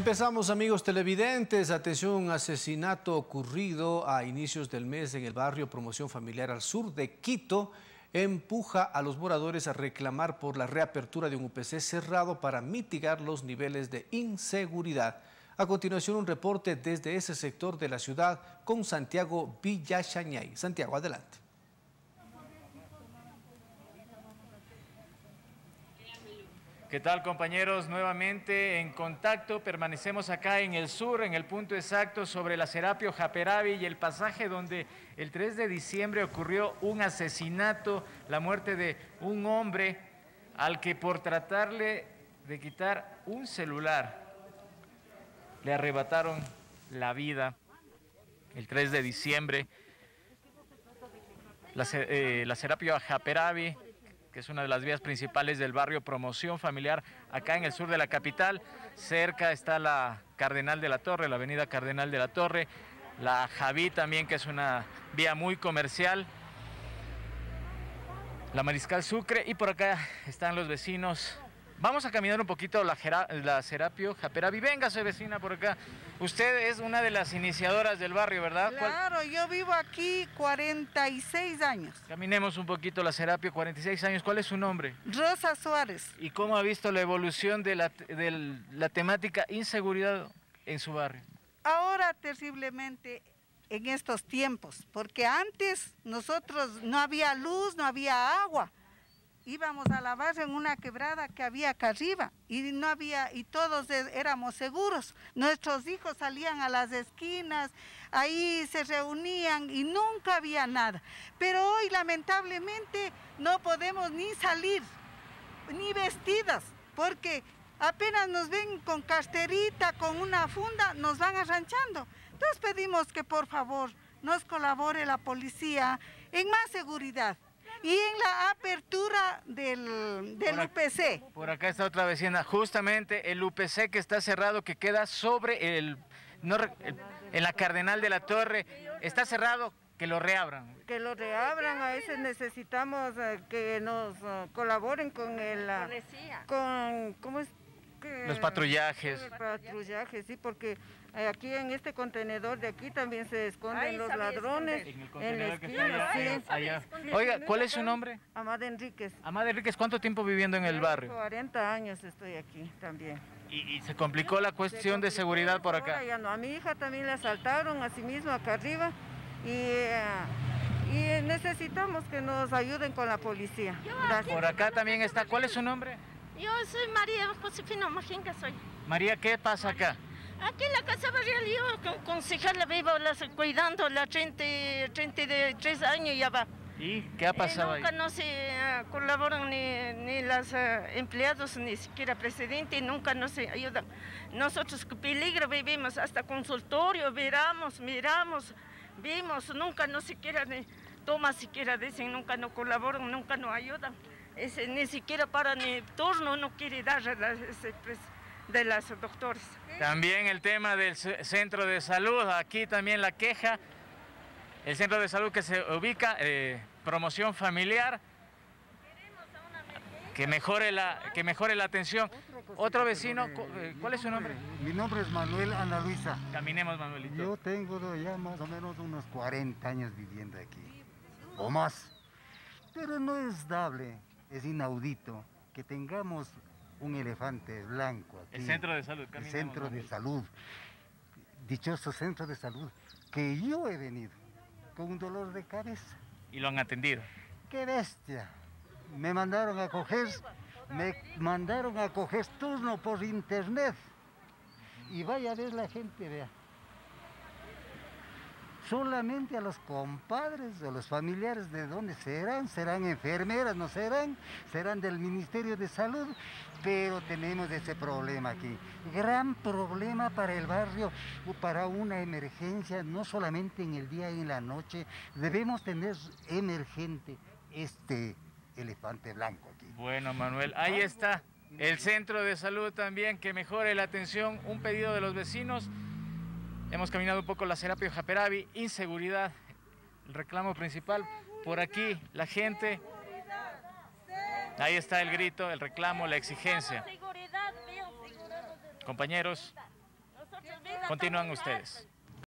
Empezamos amigos televidentes, atención, un asesinato ocurrido a inicios del mes en el barrio Promoción Familiar al sur de Quito empuja a los moradores a reclamar por la reapertura de un UPC cerrado para mitigar los niveles de inseguridad. A continuación un reporte desde ese sector de la ciudad con Santiago Villachañay. Santiago, adelante. ¿Qué tal compañeros? Nuevamente en contacto, permanecemos acá en el sur, en el punto exacto sobre la Serapio Japeravi y el pasaje donde el 3 de diciembre ocurrió un asesinato, la muerte de un hombre al que por tratarle de quitar un celular le arrebataron la vida el 3 de diciembre. La, eh, la Serapio Japeravi que es una de las vías principales del barrio Promoción Familiar, acá en el sur de la capital. Cerca está la Cardenal de la Torre, la avenida Cardenal de la Torre, la Javí también, que es una vía muy comercial, la Mariscal Sucre, y por acá están los vecinos Vamos a caminar un poquito la, la Serapio Japeravi. Véngase, vecina, por acá. Usted es una de las iniciadoras del barrio, ¿verdad? Claro, yo vivo aquí 46 años. Caminemos un poquito la Serapio, 46 años. ¿Cuál es su nombre? Rosa Suárez. ¿Y cómo ha visto la evolución de la, de la temática inseguridad en su barrio? Ahora terriblemente en estos tiempos, porque antes nosotros no había luz, no había agua íbamos a lavar en una quebrada que había acá arriba y no había y todos e, éramos seguros. Nuestros hijos salían a las esquinas, ahí se reunían y nunca había nada. Pero hoy lamentablemente no podemos ni salir ni vestidas porque apenas nos ven con casterita, con una funda, nos van arranchando. Entonces pedimos que por favor nos colabore la policía en más seguridad y en la apertura del, UPC. Por acá está otra vecina, justamente el UPC que está cerrado, que queda sobre el, en la Cardenal de la Torre, está cerrado, que lo reabran. Que lo reabran, a veces necesitamos eh, que nos eh, colaboren con el... Con, ¿cómo es? Los patrullajes. Los patrullajes, sí, porque eh, aquí en este contenedor de aquí también se esconden los ladrones. En, la esquina, sí. Oiga, ¿cuál es su nombre? Amada Enríquez. Amada Enríquez, ¿cuánto tiempo viviendo en el barrio? 40 años estoy aquí también. ¿Y, se complicó la cuestión de seguridad por acá? Ya no, a mi hija también la asaltaron, así mismo acá arriba. Y... Eh, y necesitamos que nos ayuden con la policía. Por acá también está. ¿Cuál es su nombre? Yo soy María Josefina Majinca, soy. María, ¿qué pasa acá? Aquí en la Casa Barrial yo con concejala vivo cuidando la 30, 33 años ya va. ¿Y qué ha pasado nunca no se uh, colaboran ni, ni los uh, empleados, ni siquiera presidente, nunca nos ayudan. Nosotros peligro vivimos, hasta consultorio, miramos, miramos, vimos, nunca no siquiera ni toma siquiera dicen, nunca no colaboran, nunca nos ayudan. Ese, ni siquiera para ni turno no quiere dar ese, pues, de las doctores. También el tema del centro de salud, aquí también la queja, el centro de salud que se ubica, eh, promoción familiar, que mejore la, que mejore la atención. Otro vecino, eh, ¿cuál es su nombre? Mi nombre es Manuel Ana Luisa. Caminemos, Manuelito. Yo tengo ya más o menos unos 40 años viviendo aquí, o más. Pero no es dable, es inaudito que tengamos un elefante blanco aquí. El centro de salud. El centro de salud. Dichoso centro de salud. Que yo he venido con un dolor de cabeza. ¿Y lo han atendido? ¡Qué bestia! Me mandaron a coger, me mandaron a coger turno por internet. Y vaya a ver la gente, vea solamente a los compadres o los familiares de dónde serán, serán enfermeras, no serán, serán del Ministerio de Salud, pero tenemos ese problema aquí. Gran problema para el barrio, para una emergencia, no solamente en el día y en la noche, debemos tener emergente este elefante blanco aquí. Bueno, Manuel, ahí está. El centro de salud también, que mejore la atención, un pedido de los vecinos. Hemos caminado un poco la Serapio Japeravi, inseguridad, el reclamo principal. Por aquí la gente, ahí está el grito, el reclamo, la exigencia. Compañeros, Continúan ustedes.